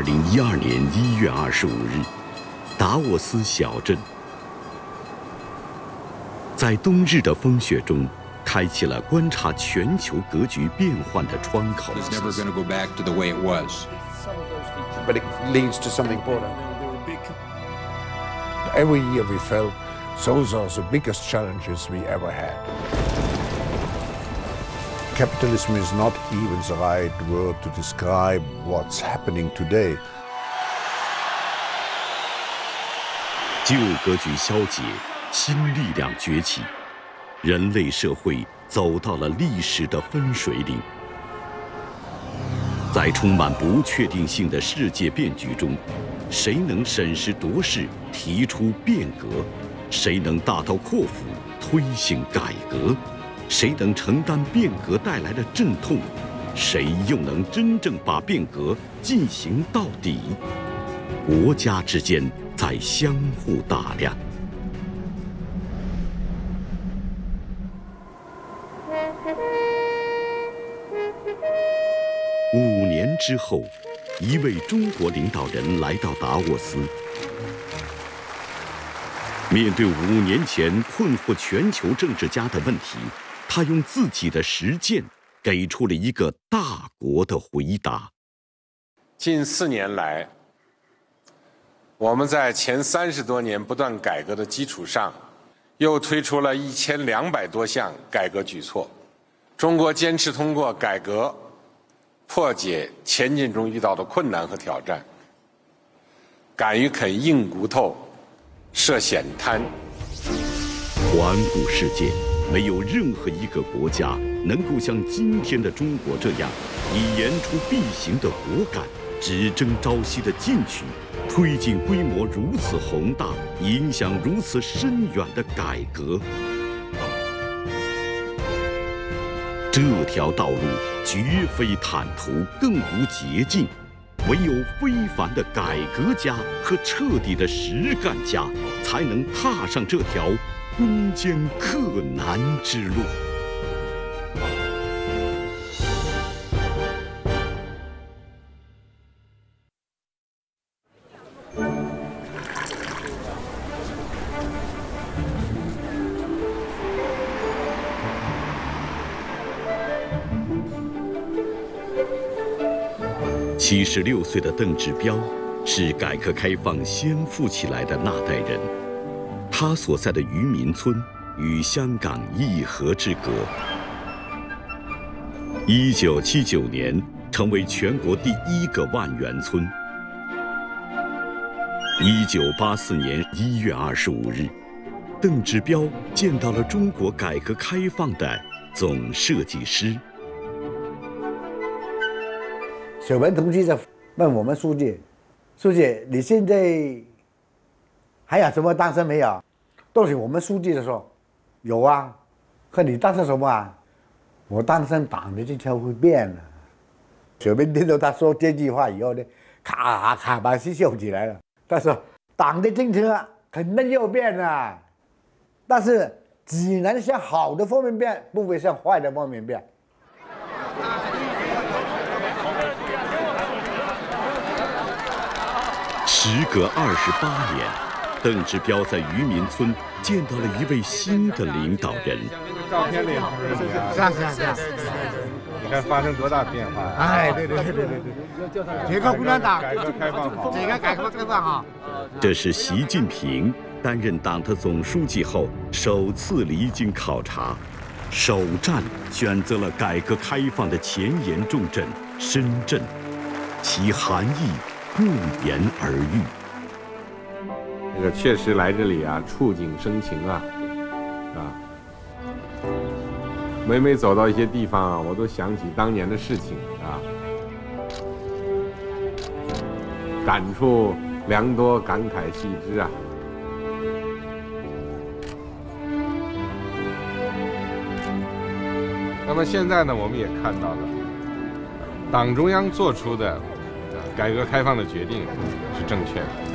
二零一二年一月二十五日，达沃斯小镇，在冬日的风雪中，开启了观察全球格局变幻的窗口。It's never going to go back to the way it was. but it leads to something broader. Every year we felt those are the biggest challenges we ever had. Capitalism is not even the right word to describe what's happening today. 旧格局消解，新力量崛起，人类社会走到了历史的分水岭。在充满不确定性的世界变局中，谁能审时度势，提出变革？谁能大刀阔斧推行改革？谁能承担变革带来的阵痛？谁又能真正把变革进行到底？国家之间在相互打量。五年之后，一位中国领导人来到达沃斯，面对五年前困惑全球政治家的问题，他用自己的实践给出了一个大国的回答。近四年来，我们在前三十多年不断改革的基础上，又推出了一千两百多项改革举措。中国坚持通过改革破解前进中遇到的困难和挑战，敢于啃硬骨头、涉险滩。环顾世界，没有任何一个国家能够像今天的中国这样，以言出必行的果敢、只争朝夕的进取，推进规模如此宏大、影响如此深远的改革。这条道路绝非坦途，更无捷径，唯有非凡的改革家和彻底的实干家，才能踏上这条攻坚克难之路。七十六岁的邓志彪是改革开放先富起来的那代人，他所在的渔民村与香港一河之隔。一九七九年，成为全国第一个万元村。一九八四年一月二十五日，邓志彪见到了中国改革开放的总设计师。小文同志在问我们书记：“书记，你现在还有什么单身没有？”当时我们书记就说：“有啊。”可你担心什么啊？我担心党的政策会变了。小文听到他说这句话以后呢，咔咔把是笑起来了。他说：“党的政策肯定要变啊，但是只能向好的方面变，不会向坏的方面变。”时隔二十八年，邓志彪在渔民村见到了一位新的领导人。照片里好是你啊，是啊是啊是啊。你看发生多大变化！哎，对对对对对对，这个共产党，改革开放好，这个改革开放好。这是习近平担任党的总书记后首次离京考察，首站选择了改革开放的前沿重镇深圳，其含义不言而喻。这个确实来这里啊，触景生情啊，啊。每每走到一些地方啊，我都想起当年的事情啊，感触良多，感慨系之啊。那么现在呢，我们也看到了，党中央做出的改革开放的决定是正确的。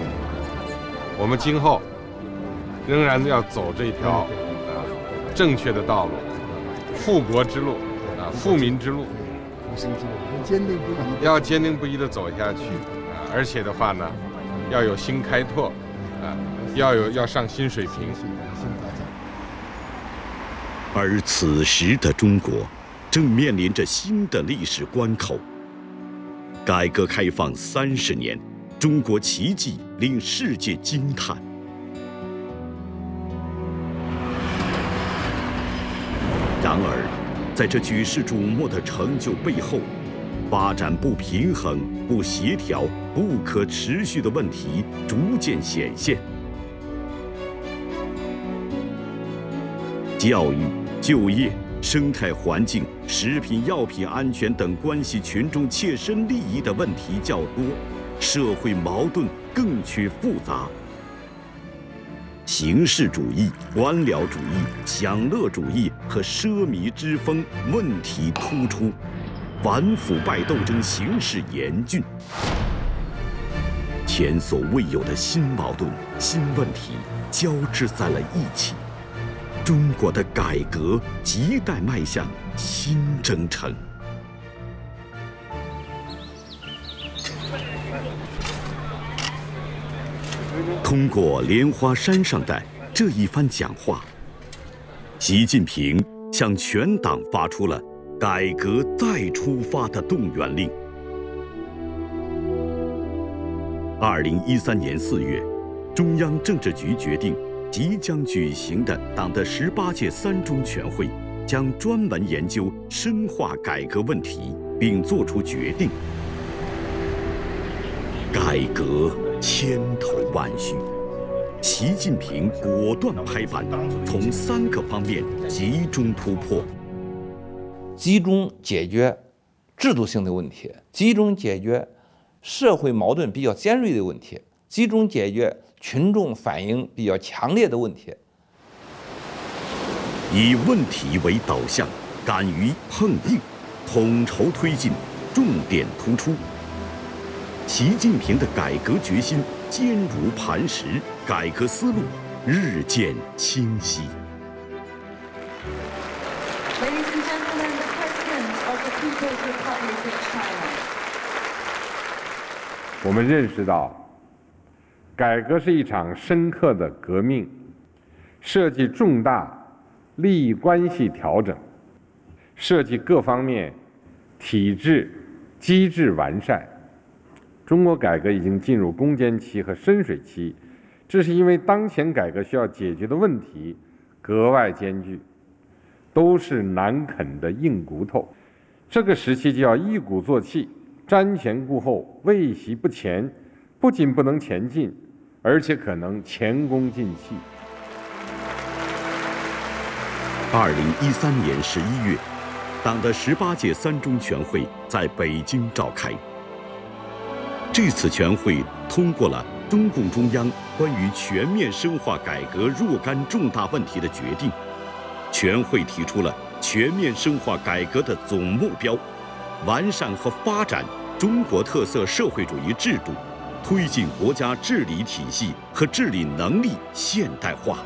我们今后仍然要走这条啊正确的道路。富国之路，啊，富民之路，坚定不移，要坚定不移的走下去，啊，而且的话呢，要有新开拓，啊，要有要上新水平。而此时的中国，正面临着新的历史关口。改革开放三十年，中国奇迹令世界惊叹。然而，在这举世瞩目的成就背后，发展不平衡、不协调、不可持续的问题逐渐显现。教育、就业、生态环境、食品药品安全等关系群众切身利益的问题较多，社会矛盾更趋复杂。形式主义、官僚主义、享乐主义和奢靡之风问题突出，反腐败斗争形势严峻，前所未有的新矛盾、新问题交织在了一起。中国的改革亟待迈向新征程。通过莲花山上的这一番讲话，习近平向全党发出了“改革再出发”的动员令。二零一三年四月，中央政治局决定。即将举行的党的十八届三中全会，将专门研究深化改革问题，并作出决定。改革千头万绪，习近平果断拍板，从三个方面集中突破：集中解决制度性的问题，集中解决社会矛盾比较尖锐的问题，集中解决。群众反映比较强烈的问题，以问题为导向，敢于碰硬，统筹推进，重点突出。习近平的改革决心坚如磐石，改革思路日渐清晰。我们认识到。改革是一场深刻的革命，涉及重大利益关系调整，涉及各方面体制机制完善。中国改革已经进入攻坚期和深水期，这是因为当前改革需要解决的问题格外艰巨，都是难啃的硬骨头。这个时期就要一鼓作气，瞻前顾后，未习不前，不仅不能前进。而且可能前功尽弃。二零一三年十一月，党的十八届三中全会在北京召开。这次全会通过了中共中央关于全面深化改革若干重大问题的决定。全会提出了全面深化改革的总目标：完善和发展中国特色社会主义制度。推进国家治理体系和治理能力现代化，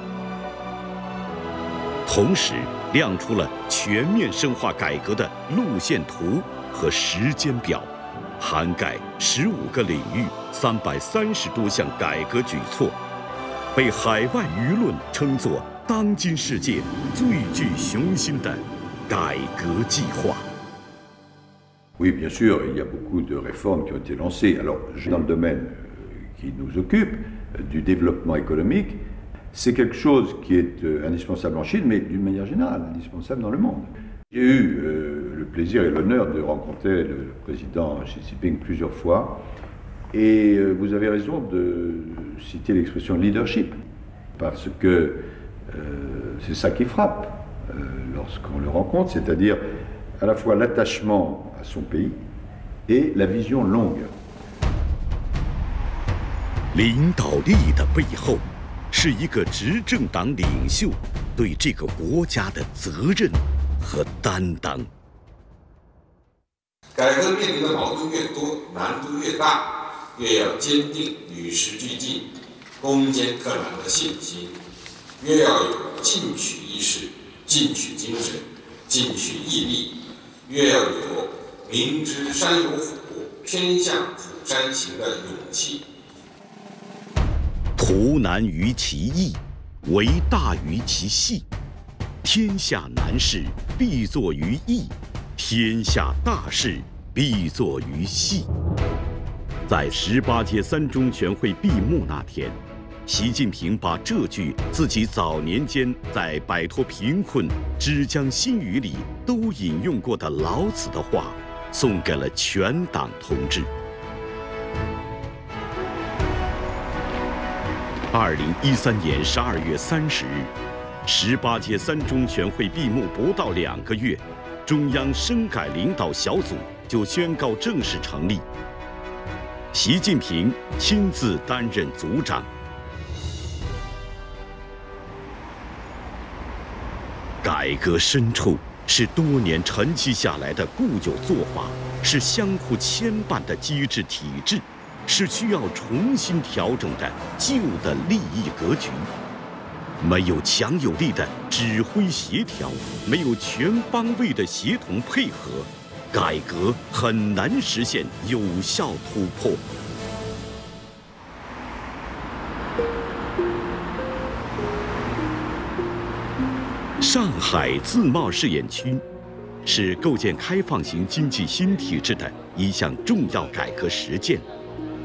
同时亮出了全面深化改革的路线图和时间表，涵盖十五个领域、三百三十多项改革举措，被海外舆论称作当今世界最具雄心的改革计划。Oui, bien sûr, il y a beaucoup de réformes qui ont été lancées. Alors, dans le domaine qui nous occupe, du développement économique, c'est quelque chose qui est indispensable en Chine, mais d'une manière générale, indispensable dans le monde. J'ai eu le plaisir et l'honneur de rencontrer le président Xi Jinping plusieurs fois, et vous avez raison de citer l'expression leadership, parce que c'est ça qui frappe lorsqu'on le rencontre, c'est-à-dire à la fois l'attachement à son pays et la vision longue. 领导力的背后，是一个执政党领袖对这个国家的责任和担当。 改革面临的矛盾越多，难度越大，越要坚定与时俱进、攻坚克难的信心，越要有进取意识、进取精神、进取毅力，越要有。明知山有虎，偏向虎山行的勇气。图难于其易，为大于其细。天下难事必作于易，天下大事必作于细。在十八届三中全会闭幕那天，习近平把这句自己早年间在摆脱贫困、之江新语里都引用过的老子的话，送给了全党同志。二零一三年十二月三十日，十八届三中全会闭幕不到两个月，中央深改领导小组就宣告正式成立。习近平亲自担任组长。改革深处是多年沉积下来的固有做法，是相互牵绊的机制体制。是需要重新调整的旧的利益格局。没有强有力的指挥协调，没有全方位的协同配合，改革很难实现有效突破。上海自贸试验区是构建开放型经济新体制的一项重要改革实践。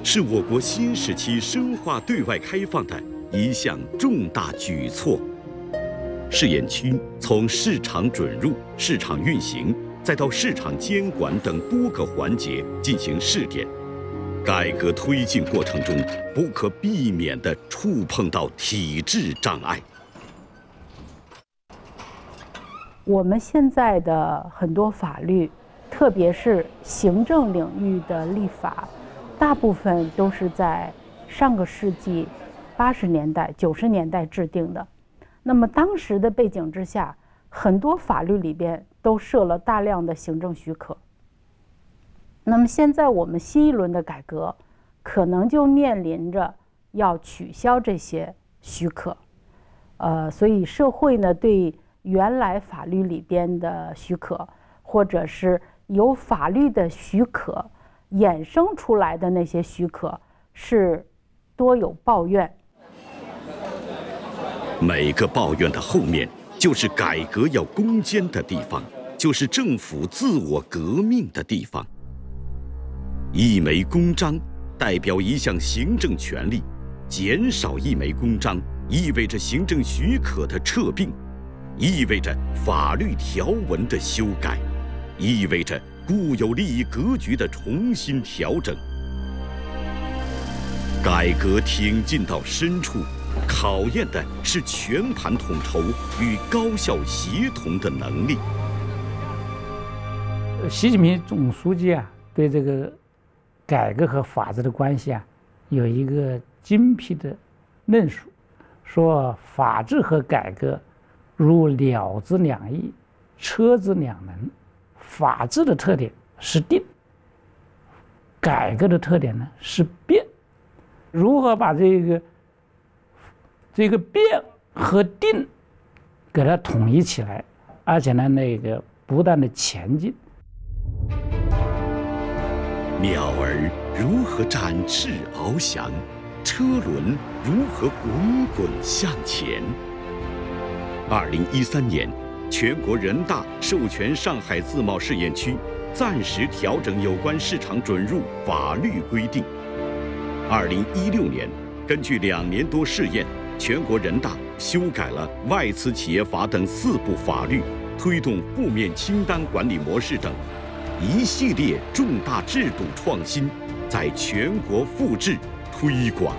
是我国新时期深化对外开放的一项重大举措。试验区从市场准入、市场运行，再到市场监管等多个环节进行试点。改革推进过程中，不可避免地触碰到体制障碍。我们现在的很多法律，特别是行政领域的立法。大部分都是在上个世纪八十年代、九十年代制定的。那么当时的背景之下，很多法律里边都设了大量的行政许可。那么现在我们新一轮的改革，可能就面临着要取消这些许可。呃，所以社会呢，对原来法律里边的许可，或者是有法律的许可。衍生出来的那些许可是多有抱怨。每个抱怨的后面，就是改革要攻坚的地方，就是政府自我革命的地方。一枚公章代表一项行政权利，减少一枚公章意味着行政许可的撤并，意味着法律条文的修改，意味着。固有利益格局的重新调整，改革挺进到深处，考验的是全盘统筹与高效协同的能力。习近平总书记啊，对这个改革和法治的关系啊，有一个精辟的论述，说法治和改革如鸟之两翼，车之两轮。法治的特点是定，改革的特点呢是变。如何把这个这个变和定给它统一起来，而且呢那个不断的前进。鸟儿如何展翅翱翔，车轮如何滚滚向前。二零一三年。全国人大授权上海自贸试验区暂时调整有关市场准入法律规定。二零一六年，根据两年多试验，全国人大修改了外资企业法等四部法律，推动负面清单管理模式等一系列重大制度创新，在全国复制推广。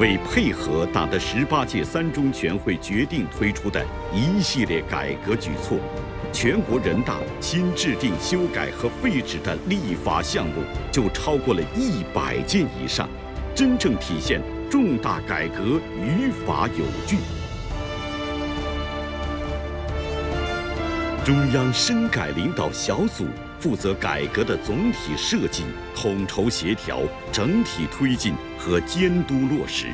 为配合党的十八届三中全会决定推出的一系列改革举措，全国人大新制定、修改和废止的立法项目就超过了一百件以上，真正体现重大改革于法有据。中央深改领导小组。负责改革的总体设计、统筹协调、整体推进和监督落实，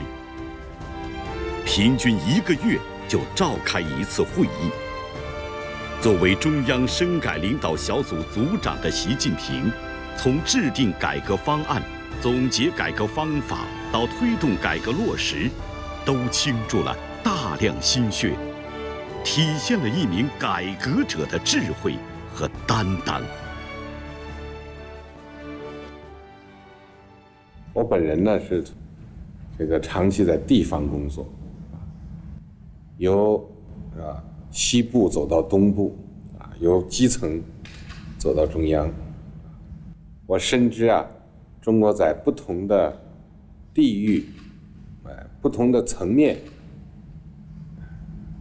平均一个月就召开一次会议。作为中央深改领导小组组长的习近平，从制定改革方案、总结改革方法到推动改革落实，都倾注了大量心血，体现了一名改革者的智慧和担当。我本人呢是这个长期在地方工作，由啊西部走到东部，啊由基层走到中央。我深知啊，中国在不同的地域、呃不同的层面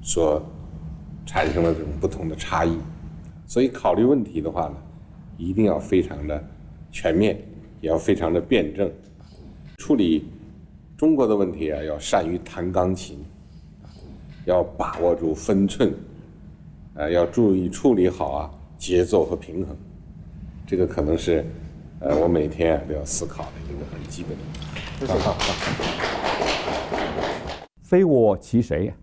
所产生了这种不同的差异，所以考虑问题的话呢，一定要非常的全面，也要非常的辩证。处理中国的问题啊，要善于弹钢琴，要把握住分寸，呃，要注意处理好啊节奏和平衡。这个可能是呃我每天都要思考的一个很基本的。谢谢。非我其谁呀？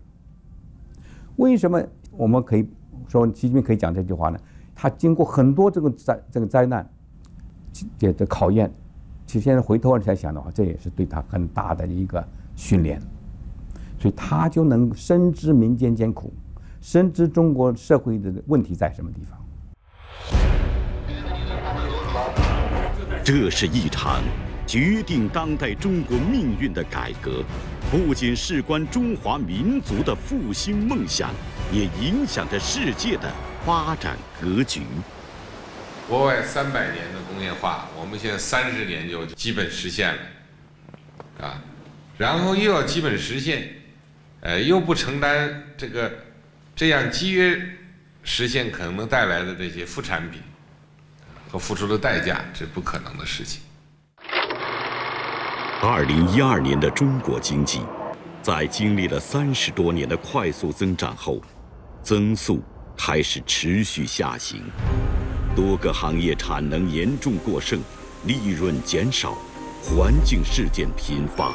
为什么我们可以说习近平可以讲这句话呢？他经过很多这个灾这个灾难这的考验。其实现在回头才想的话，这也是对他很大的一个训练，所以他就能深知民间艰苦，深知中国社会的问题在什么地方。这是一场决定当代中国命运的改革，不仅事关中华民族的复兴梦想，也影响着世界的发展格局。国外三百年的工业化，我们现在三十年就基本实现了，啊，然后又要基本实现，呃，又不承担这个这样基约实现可能带来的这些副产品和付出的代价，这不可能的事情。二零一二年的中国经济，在经历了三十多年的快速增长后，增速开始持续下行。多个行业产能严重过剩，利润减少，环境事件频发，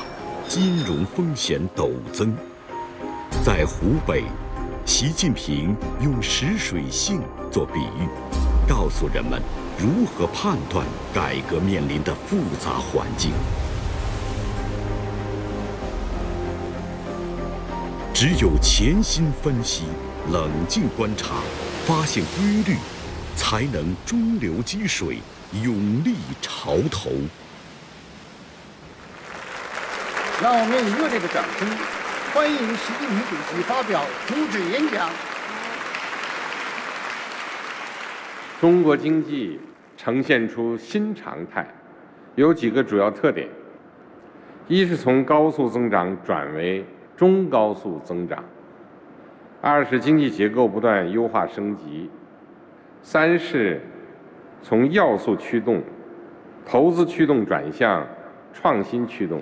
金融风险陡增。在湖北，习近平用石水性做比喻，告诉人们如何判断改革面临的复杂环境。只有潜心分析、冷静观察，发现规律。才能中流击水，勇立潮头。让我们以热烈的掌声，欢迎习近平主席发表主旨演讲。中国经济呈现出新常态，有几个主要特点：一是从高速增长转为中高速增长；二是经济结构不断优化升级。三是从要素驱动、投资驱动转向创新驱动。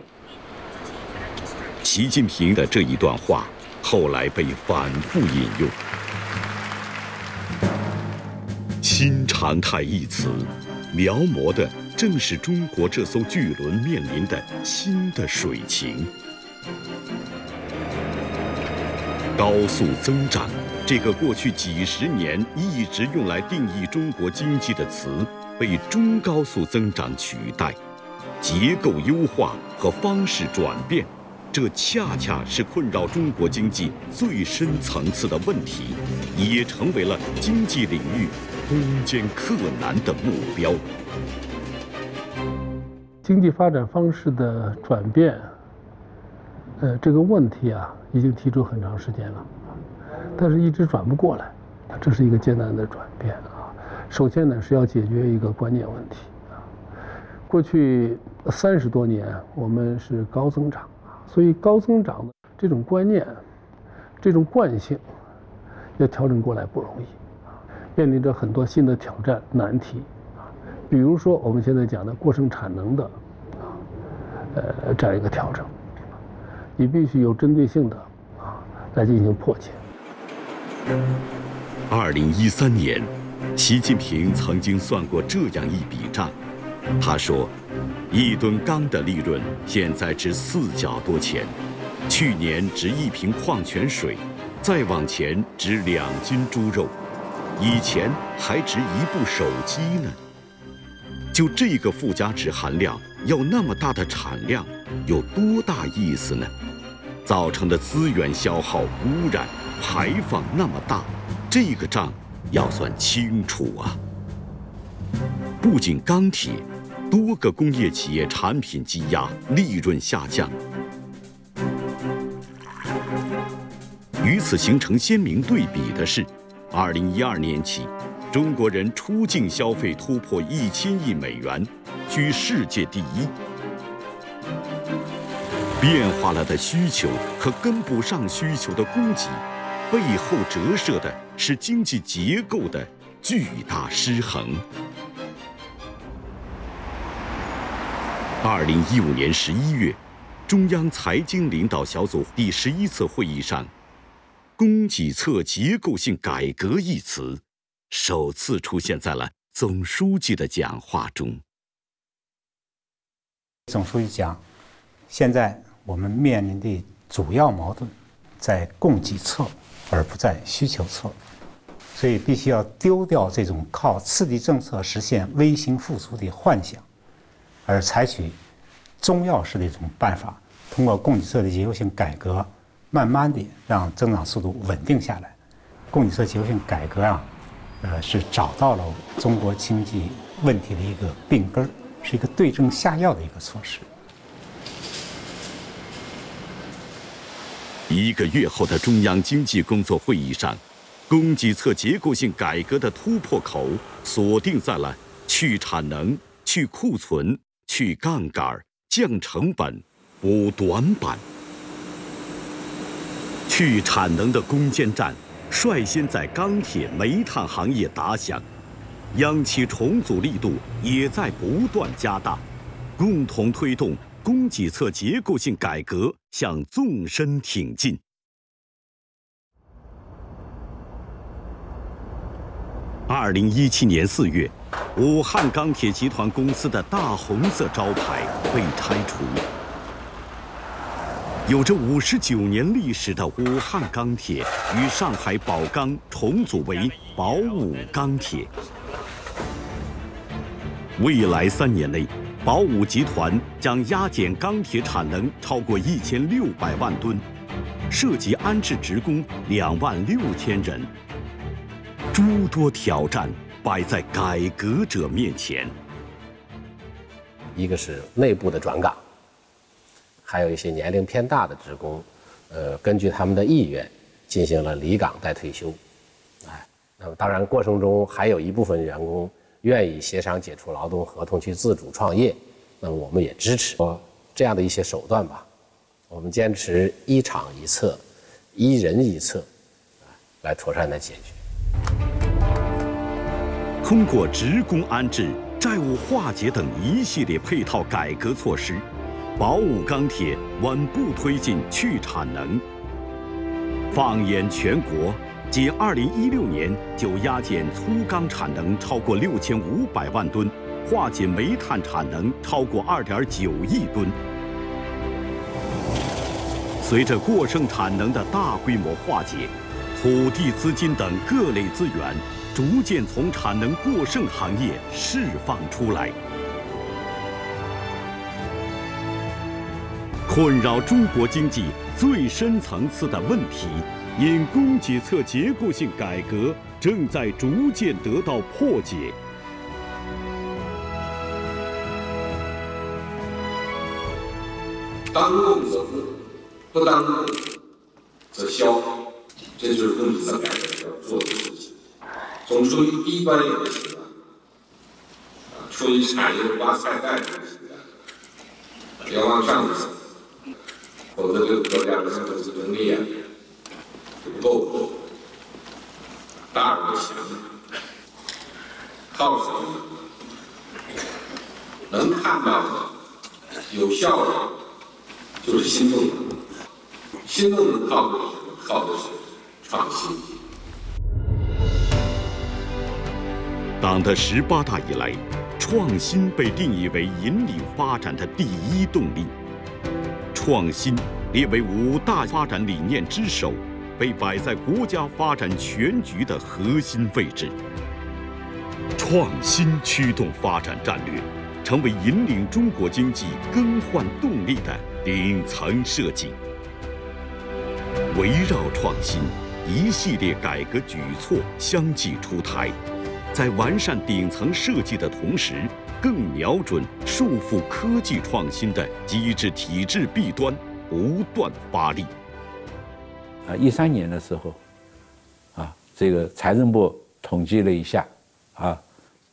习近平的这一段话后来被反复引用。常态一词，描摹的正是中国这艘巨轮面临的新的水情。高速增长。这个过去几十年一直用来定义中国经济的词，被中高速增长取代，结构优化和方式转变，这恰恰是困扰中国经济最深层次的问题，也成为了经济领域攻坚克难的目标。经济发展方式的转变，呃，这个问题啊，已经提出很长时间了。但是一直转不过来，这是一个艰难的转变啊。首先呢，是要解决一个关键问题啊。过去三十多年，我们是高增长啊，所以高增长的这种观念、这种惯性，要调整过来不容易，面临着很多新的挑战难题啊。比如说我们现在讲的过剩产能的啊，呃，这样一个调整，你必须有针对性的啊来进行破解。二零一三年，习近平曾经算过这样一笔账。他说，一吨钢的利润现在值四角多钱，去年值一瓶矿泉水，再往前值两斤猪肉，以前还值一部手机呢。就这个附加值含量要那么大的产量，有多大意思呢？造成的资源消耗、污染、排放那么大，这个账要算清楚啊！不仅钢铁，多个工业企业产品积压，利润下降。与此形成鲜明对比的是，二零一二年起，中国人出境消费突破一千亿美元，居世界第一。变化了的需求和跟不上需求的供给，背后折射的是经济结构的巨大失衡。二零一五年十一月，中央财经领导小组第十一次会议上，“供给侧结构性改革”一词首次出现在了总书记的讲话中。总书记讲，现在。我们面临的主要矛盾在供给侧，而不在需求侧，所以必须要丢掉这种靠刺激政策实现微型复苏的幻想，而采取中药式的一种办法，通过供给侧的结构性改革，慢慢的让增长速度稳定下来。供给侧结构性改革啊，呃，是找到了中国经济问题的一个病根儿，是一个对症下药的一个措施。一个月后的中央经济工作会议上，供给侧结构性改革的突破口锁定在了去产能、去库存、去杠杆、降成本、补短板。去产能的攻坚战率先在钢铁、煤炭行业打响，央企重组力度也在不断加大，共同推动。供给侧结构性改革向纵深挺进。二零一七年四月，武汉钢铁集团公司的大红色招牌被拆除。有着五十九年历史的武汉钢铁与上海宝钢重组为宝武钢铁。未来三年内。宝武集团将压减钢铁产能超过一千六百万吨，涉及安置职工两万六千人。诸多挑战摆在改革者面前。一个是内部的转岗，还有一些年龄偏大的职工，呃，根据他们的意愿进行了离岗待退休。哎，那么当然过程中还有一部分员工。愿意协商解除劳动合同去自主创业，那么我们也支持这样的一些手段吧。我们坚持一厂一策，一人一策，来妥善的解决。通过职工安置、债务化解等一系列配套改革措施，宝武钢铁稳步推进去产能。放眼全国。仅2016年就压减粗钢产能超过6500万吨，化解煤炭产能超过2.9亿吨。随着过剩产能的大规模化解，土地、资金等各类资源逐渐从产能过剩行业释放出来。困扰中国经济最深层次的问题。因供给侧结构性改革正在逐渐得到破解。当供则供，不当供则消，这就是供给侧改革要做的事情。从出于低端有的形象，啊，出于产业挖菜袋的形象，要往上走，否则这个国家的生产能力啊。不够，大而不强，靠什么？能看到的、有效的，就是新动能。新动能靠的是？靠的是创新。党的十八大以来，创新被定义为引领发展的第一动力，创新列为五大发展理念之首。被摆在国家发展全局的核心位置。创新驱动发展战略，成为引领中国经济更换动力的顶层设计。围绕创新，一系列改革举措相继出台，在完善顶层设计的同时，更瞄准束缚科技创新的机制体制弊端，不断发力。啊，一三年的时候，啊，这个财政部统计了一下，啊，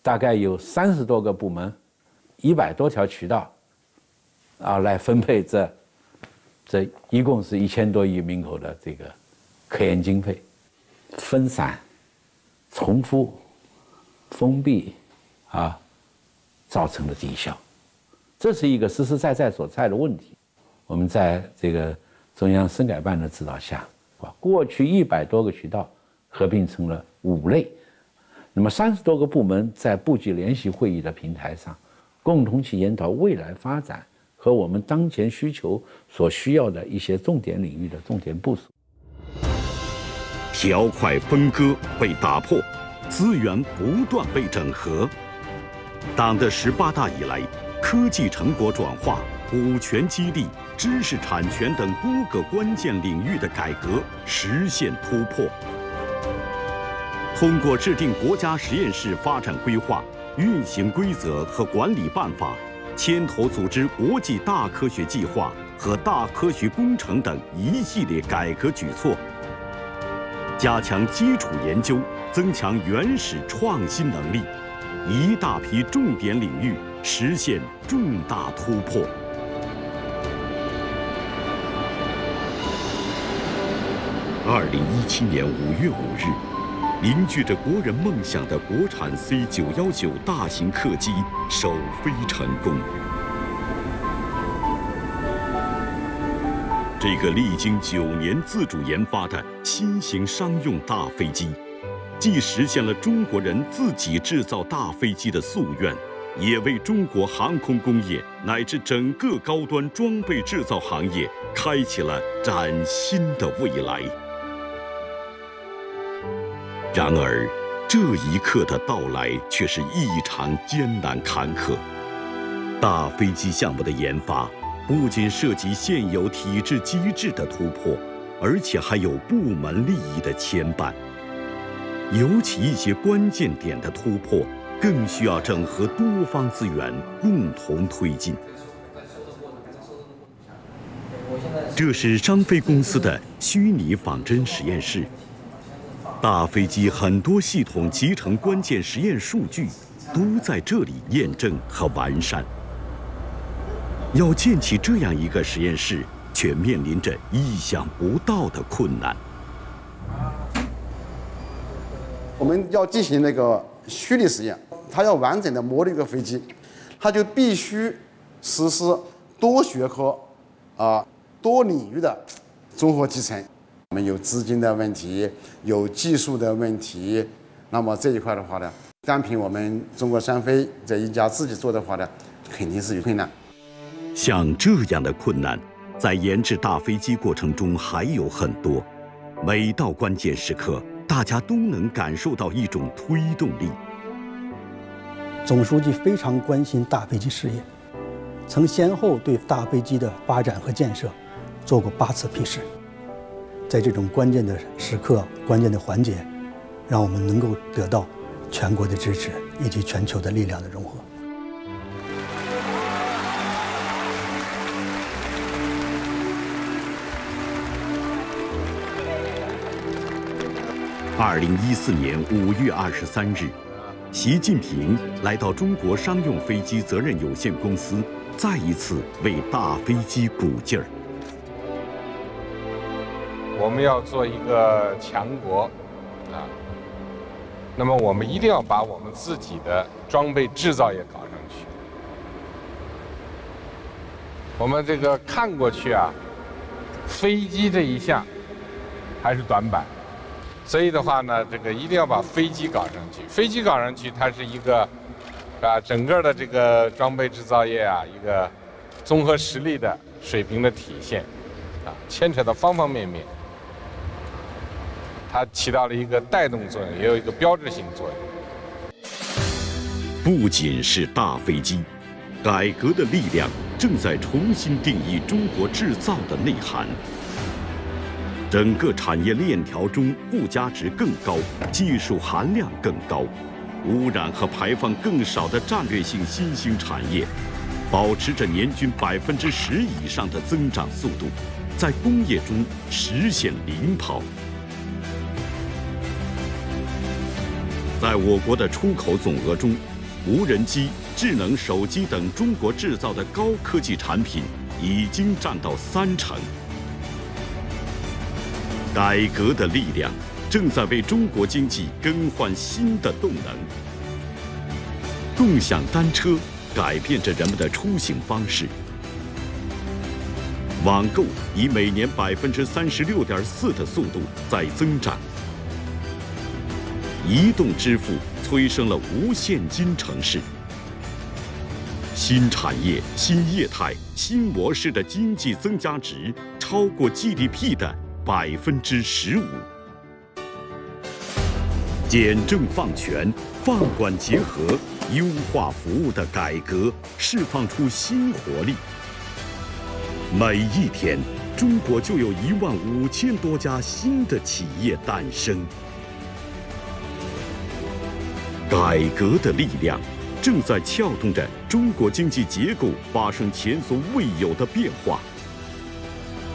大概有三十多个部门，一百多条渠道，啊，来分配这。这一共是一千多亿人口的这个科研经费，分散、重复、封闭，啊，造成了低效，这是一个实实在在所在的问题。我们在这个中央深改办的指导下，啊，过去一百多个渠道合并成了五类，那么三十多个部门在部级联席会议的平台上，共同去研讨未来发展。和我们当前需求所需要的一些重点领域的重点部署，条块分割被打破，资源不断被整合。党的十八大以来，科技成果转化、股权激励、知识产权等多个关键领域的改革实现突破。通过制定国家实验室发展规划、运行规则和管理办法。牵头组织国际大科学计划和大科学工程等一系列改革举措，加强基础研究，增强原始创新能力，一大批重点领域实现重大突破。二零一七年五月五日。凝聚着国人梦想的国产 C 九幺九大型客机首飞成功。这个历经九年自主研发的新型商用大飞机，既实现了中国人自己制造大飞机的夙愿，也为中国航空工业乃至整个高端装备制造行业开启了崭新的未来。然而，这一刻的到来却是异常艰难坎坷。大飞机项目的研发，不仅涉及现有体制机制的突破，而且还有部门利益的牵绊。尤其一些关键点的突破，更需要整合多方资源，共同推进。这是商飞公司的虚拟仿真实验室。大飞机很多系统集成关键实验数据，都在这里验证和完善。要建起这样一个实验室，却面临着意想不到的困难。我们要进行那个虚拟实验，它要完整的模拟一个飞机，它就必须实施多学科、啊多领域的综合集成。我们有资金的问题，有技术的问题，那么这一块的话呢，单凭我们中国商飞这一家自己做的话呢，肯定是有困难。像这样的困难，在研制大飞机过程中还有很多。每到关键时刻，大家都能感受到一种推动力。总书记非常关心大飞机事业，曾先后对大飞机的发展和建设做过八次批示。在这种关键的时刻、关键的环节，让我们能够得到全国的支持以及全球的力量的融合。二零一四年五月二十三日，习近平来到中国商用飞机责任有限公司，再一次为大飞机鼓劲儿。我们要做一个强国，啊，那么我们一定要把我们自己的装备制造业搞上去。我们这个看过去啊，飞机这一项还是短板，所以的话呢，这个一定要把飞机搞上去。飞机搞上去，它是一个啊，整个的这个装备制造业啊，一个综合实力的水平的体现，啊，牵扯到方方面面。它起到了一个带动作用，也有一个标志性作用。不仅是大飞机，改革的力量正在重新定义中国制造的内涵。整个产业链条中附加值更高、技术含量更高、污染和排放更少的战略性新兴产业，保持着年均百分之十以上的增长速度，在工业中实现领跑。在我国的出口总额中，无人机、智能手机等中国制造的高科技产品已经占到三成。改革的力量正在为中国经济更换新的动能。共享单车改变着人们的出行方式，网购以每年百分之三十六点四的速度在增长。移动支付催生了无现金城市，新产业、新业态、新模式的经济增加值超过 GDP 的百分之十五。简政放权、放管结合、优化服务的改革释放出新活力。每一天，中国就有一万五千多家新的企业诞生。改革的力量正在撬动着中国经济结构发生前所未有的变化。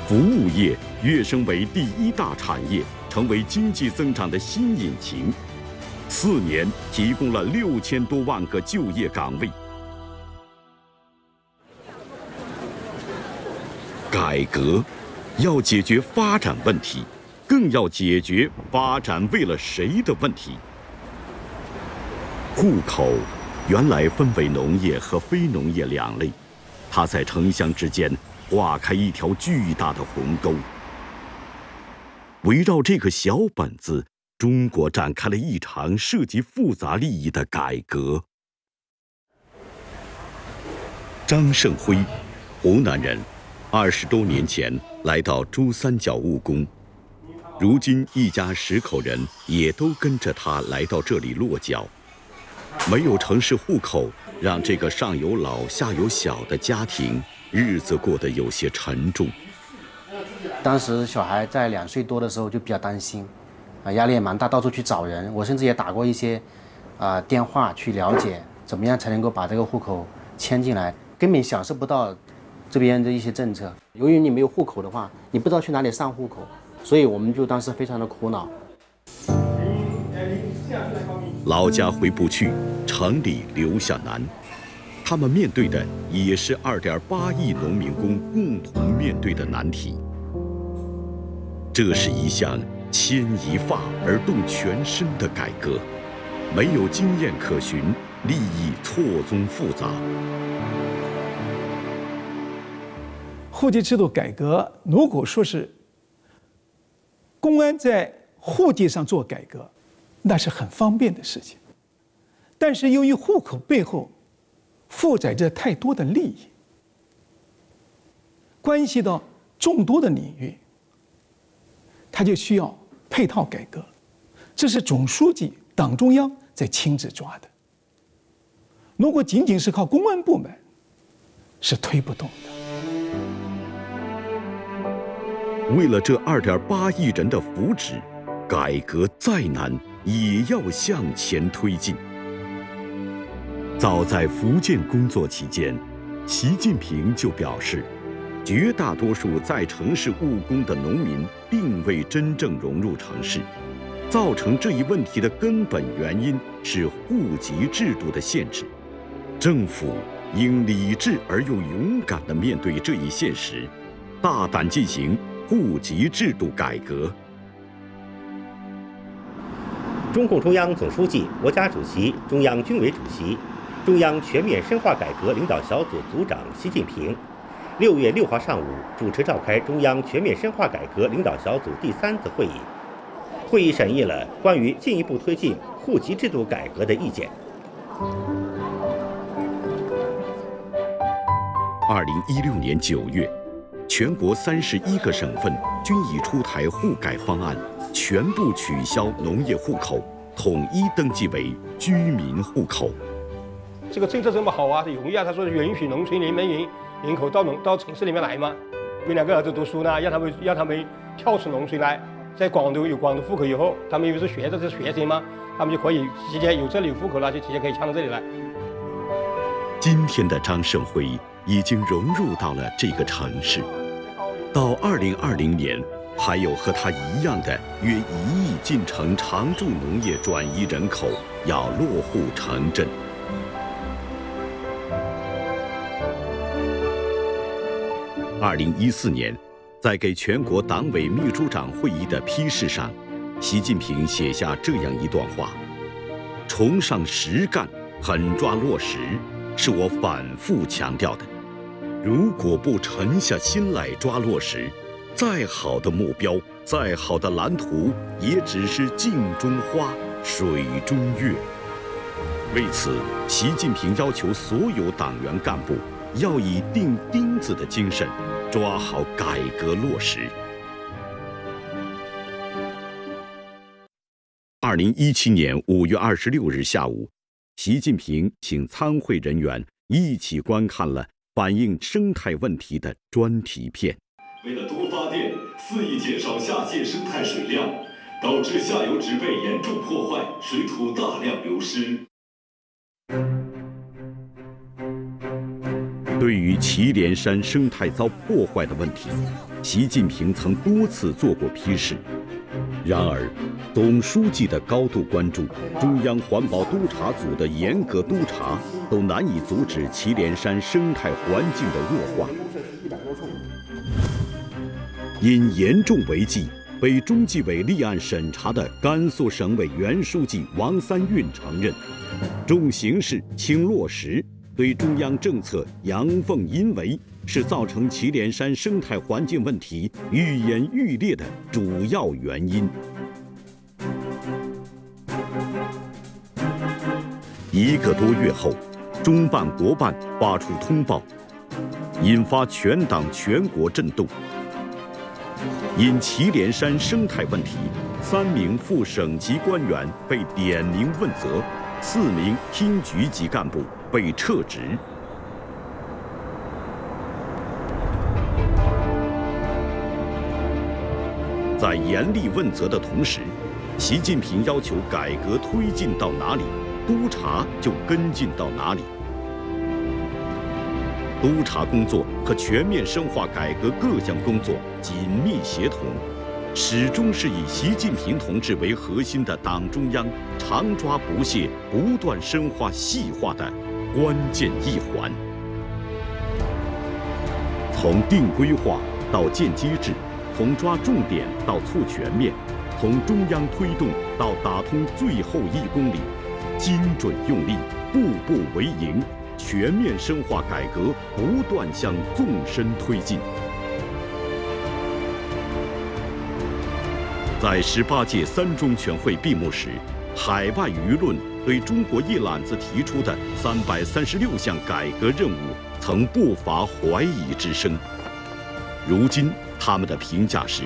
服务业跃升为第一大产业，成为经济增长的新引擎。四年提供了六千多万个就业岗位。改革要解决发展问题，更要解决发展为了谁的问题。户口原来分为农业和非农业两类，它在城乡之间划开一条巨大的鸿沟。围绕这个小本子，中国展开了一场涉及复杂利益的改革。张胜辉，湖南人，二十多年前来到珠三角务工，如今一家十口人也都跟着他来到这里落脚。没有城市户口，让这个上有老下有小的家庭日子过得有些沉重。当时小孩在两岁多的时候就比较担心，啊，压力也蛮大，到处去找人。我甚至也打过一些啊电话去了解，怎么样才能够把这个户口迁进来，根本享受不到这边的一些政策。由于你没有户口的话，你不知道去哪里上户口，所以我们就当时非常的苦恼。老家回不去，城里留下难。他们面对的也是2.8亿农民工共同面对的难题。这是一项牵一发而动全身的改革，没有经验可循，利益错综复杂。户籍制度改革，如果说是公安在户籍上做改革。那是很方便的事情，但是由于户口背后负载着太多的利益，关系到众多的领域，他就需要配套改革，这是总书记、党中央在亲自抓的。如果仅仅是靠公安部门，是推不动的。为了这二点八亿人的福祉，改革再难。也要向前推进。早在福建工作期间，习近平就表示，绝大多数在城市务工的农民并未真正融入城市，造成这一问题的根本原因是户籍制度的限制。政府应理智而又勇敢地面对这一现实，大胆进行户籍制度改革。中共中央总书记、国家主席、中央军委主席、中央全面深化改革领导小组组长习近平，六月六号上午主持召开中央全面深化改革领导小组第三次会议。会议审议了关于进一步推进户籍制度改革的意见。二零一六年九月，全国三十一个省份均已出台户改方案。全部取消农业户口，统一登记为居民户口。这个政策这么好啊，容易啊。他说允许农村人民人人口到农到城市里面来吗？有两个儿子读书呢，让他们让他们跳出农村来，在广东有广东户口以后，他们以为是学的是学生吗？他们就可以直接有这里有户口了，就直接可以迁到这里来。今天的张胜辉已经融入到了这个城市，到二零二零年，还有和他一样的约一亿进城常住农业转移人口要落户城镇。二零一四年，在给全国党委秘书长会议的批示上，习近平写下这样一段话：“崇尚实干，狠抓落实，是我反复强调的。如果不沉下心来抓落实，再好的目标，再好的蓝图，也只是镜中花，水中月。”为此，习近平要求所有党员干部。要以钉钉子的精神，抓好改革落实。二零一七年五月二十六日下午，习近平请参会人员一起观看了反映生态问题的专题片。为了多发电，肆意减少下界生态水量，导致下游植被严重破坏，水土大量流失。对于祁连山生态遭破坏的问题，习近平曾多次做过批示。然而，总书记的高度关注，中央环保督察组的严格督查，都难以阻止祁连山生态环境的恶化。因严重违纪，被中纪委立案审查的甘肃省委原书记王三运承认，重刑事轻落实。对中央政策阳奉阴违是造成祁连山生态环境问题愈演愈烈的主要原因。一个多月后，中办国办发出通报，引发全党全国震动。因祁连山生态问题，三名副省级官员被点名问责，四名厅局级干部。被撤职。在严厉问责的同时，习近平要求改革推进到哪里，督查就跟进到哪里。督查工作和全面深化改革各项工作紧密协同，始终是以习近平同志为核心的党中央常抓不懈、不断深化细化的。关键一环，从定规划到建机制，从抓重点到促全面，从中央推动到打通最后一公里，精准用力，步步为营，全面深化改革，不断向纵深推进。在十八届三中全会闭幕时，海外舆论。对中国一揽子提出的三百三十六项改革任务，曾不乏怀疑之声。如今，他们的评价是：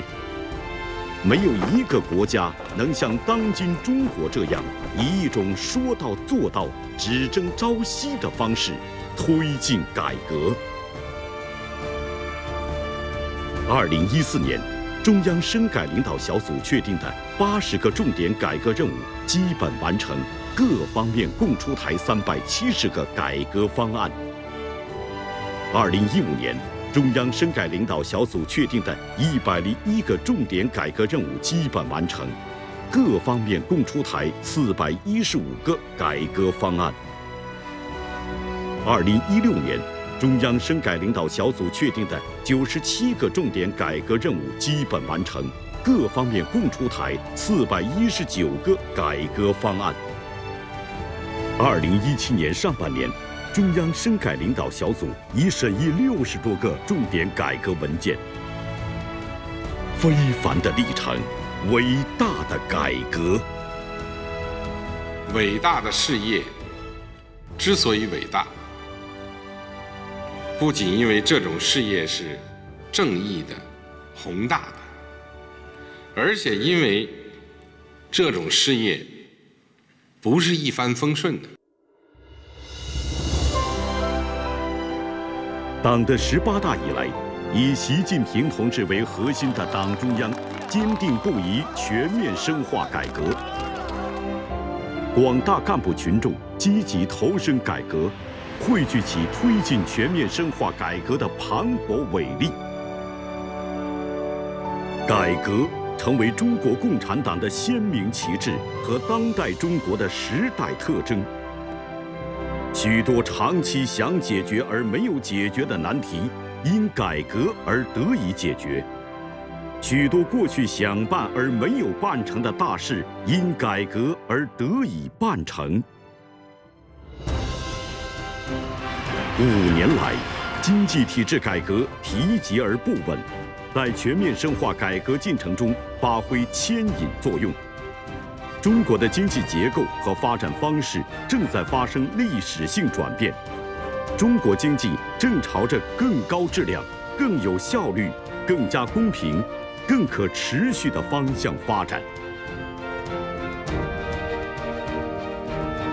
没有一个国家能像当今中国这样，以一种说到做到、只争朝夕的方式推进改革。二零一四年，中央深改领导小组确定的八十个重点改革任务基本完成。各方面共出台三百七十个改革方案。二零一五年，中央深改领导小组确定的一百零一个重点改革任务基本完成，各方面共出台四百一十五个改革方案。二零一六年，中央深改领导小组确定的九十七个重点改革任务基本完成，各方面共出台四百一十九个改革方案。二零一七年上半年，中央深改领导小组已审议六十多个重点改革文件。非凡的历程，伟大的改革。伟大的事业之所以伟大，不仅因为这种事业是正义的、宏大的，而且因为这种事业。不是一帆风顺的。党的十八大以来，以习近平同志为核心的党中央坚定不移全面深化改革，广大干部群众积极投身改革，汇聚起推进全面深化改革的磅礴伟力。改革成为中国共产党的鲜明旗帜和当代中国的时代特征。许多长期想解决而没有解决的难题，因改革而得以解决；许多过去想办而没有办成的大事，因改革而得以办成。五年来，经济体制改革提及而不稳。在全面深化改革进程中发挥牵引作用。中国的经济结构和发展方式正在发生历史性转变，中国经济正朝着更高质量、更有效率、更加公平、更可持续的方向发展。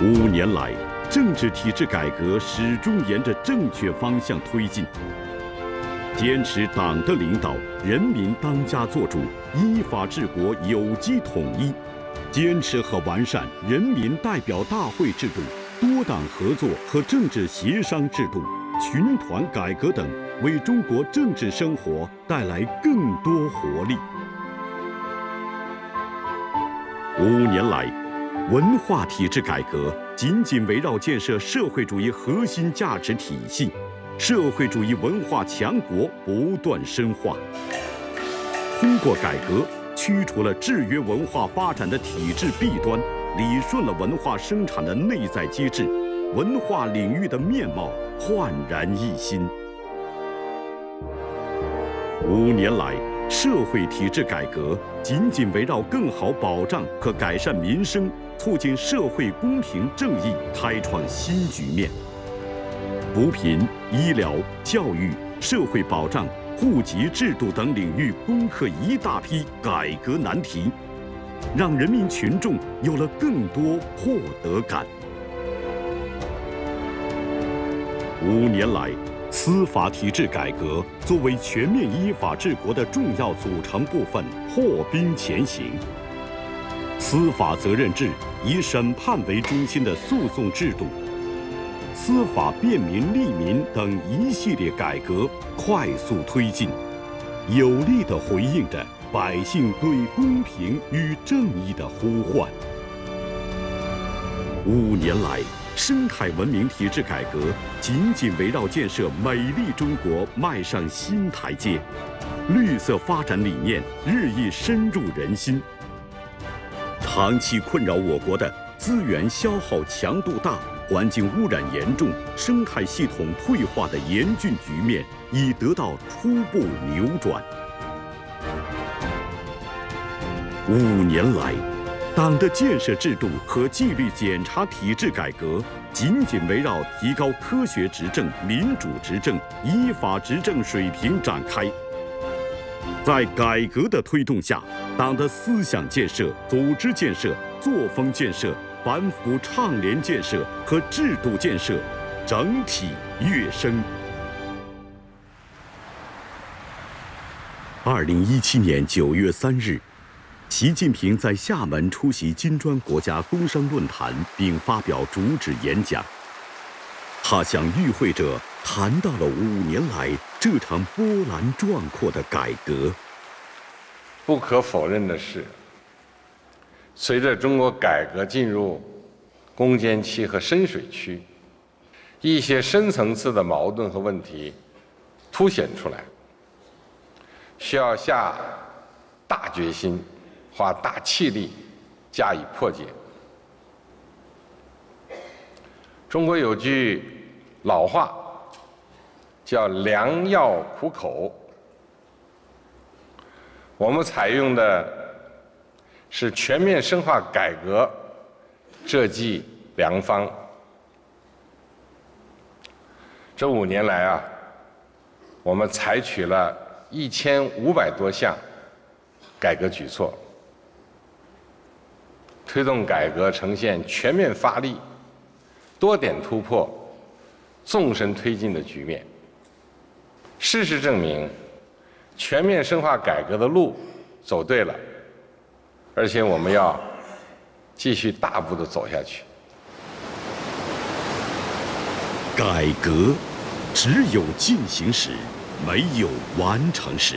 五年来，政治体制改革始终沿着正确方向推进。坚持党的领导，人民当家作主，依法治国，有机统一；坚持和完善人民代表大会制度、多党合作和政治协商制度、群团改革等，为中国政治生活带来更多活力。五年来，文化体制改革紧紧围绕建设社会主义核心价值体系。社会主义文化强国不断深化，通过改革驱除了制约文化发展的体制弊端，理顺了文化生产的内在机制，文化领域的面貌焕然一新。五年来，社会体制改革紧紧围绕更好保障和改善民生、促进社会公平正义开创新局面。扶贫、医疗、教育、社会保障、户籍制度等领域攻克一大批改革难题，让人民群众有了更多获得感。五年来，司法体制改革作为全面依法治国的重要组成部分，破冰前行。司法责任制以审判为中心的诉讼制度。司法便民利民等一系列改革快速推进，有力地回应着百姓对公平与正义的呼唤。五年来，生态文明体制改革紧紧围绕建设美丽中国迈上新台阶，绿色发展理念日益深入人心。长期困扰我国的资源消耗强度大。环境污染严重、生态系统退化的严峻局面已得到初步扭转。五年来，党的建设制度和纪律检查体制改革紧紧围绕提高科学执政、民主执政、依法执政水平展开。在改革的推动下，党的思想建设、组织建设、作风建设。反腐倡廉建设和制度建设整体跃升。二零一七年九月三日，习近平在厦门出席金砖国家工商论坛并发表主旨演讲。他向与会者谈到了五年来这场波澜壮阔的改革。不可否认的是。随着中国改革进入攻坚期和深水区，一些深层次的矛盾和问题凸显出来，需要下大决心、花大气力加以破解。中国有句老话，叫“良药苦口”，我们采用的。是全面深化改革这剂良方。这五年来啊，我们采取了一千五百多项改革举措，推动改革呈现全面发力、多点突破、纵深推进的局面。事实证明，全面深化改革的路走对了，而且我们要继续大步的走下去。改革只有进行时，没有完成时。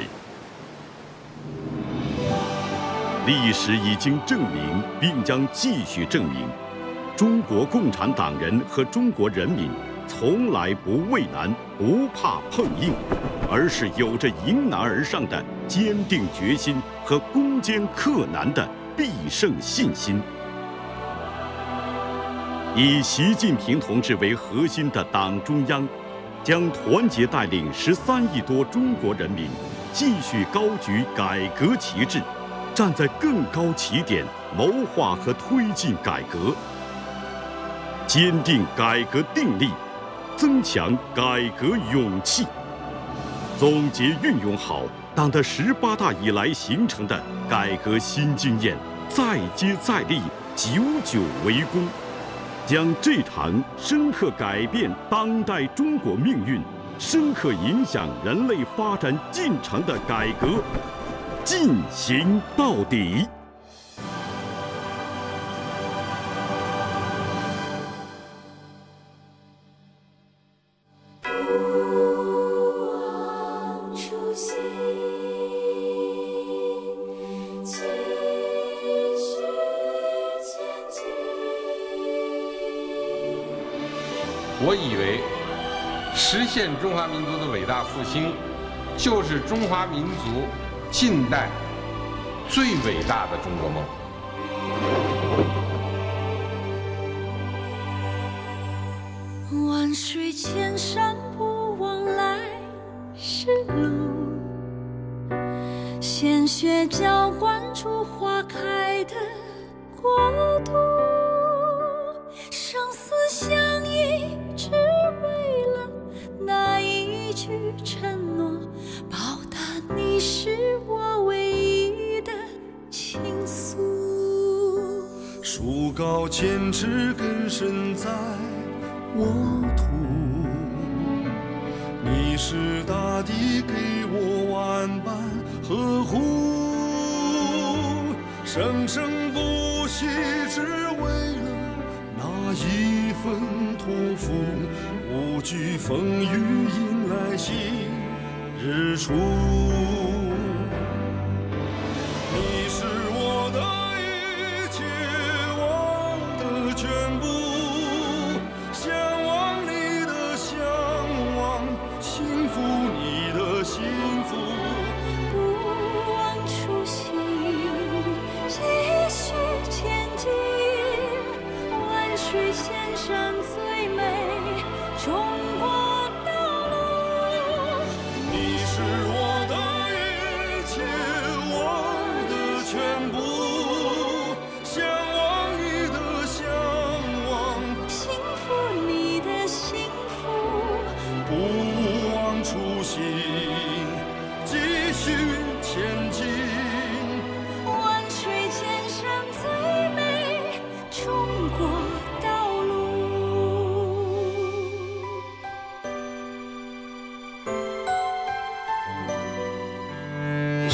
历史已经证明，并将继续证明，中国共产党人和中国人民从来不畏难、不怕碰硬，而是有着迎难而上的坚定决心和攻坚克难的必胜信心。以习近平同志为核心的党中央，将团结带领十三亿多中国人民，继续高举改革旗帜。站在更高起点，谋划和推进改革，坚定改革定力，增强改革勇气，总结运用好党的十八大以来形成的改革新经验，再接再厉，久久为功，将这场深刻改变当代中国命运、深刻影响人类发展进程的改革。进行到底。中华民族的伟大复兴，就是中华民族。近代最伟大的中国梦。万水千山不枉来时路，鲜血浇灌出高千尺，根深在沃土。你是大地，给我万般呵护。生生不息，只为了那一份托付。无惧风雨，迎来新。日出，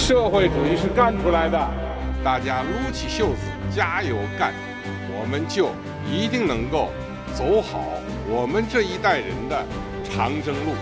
社会主义是干出来的，大家撸起袖子加油干，我们就一定能够走好我们这一代人的长征路。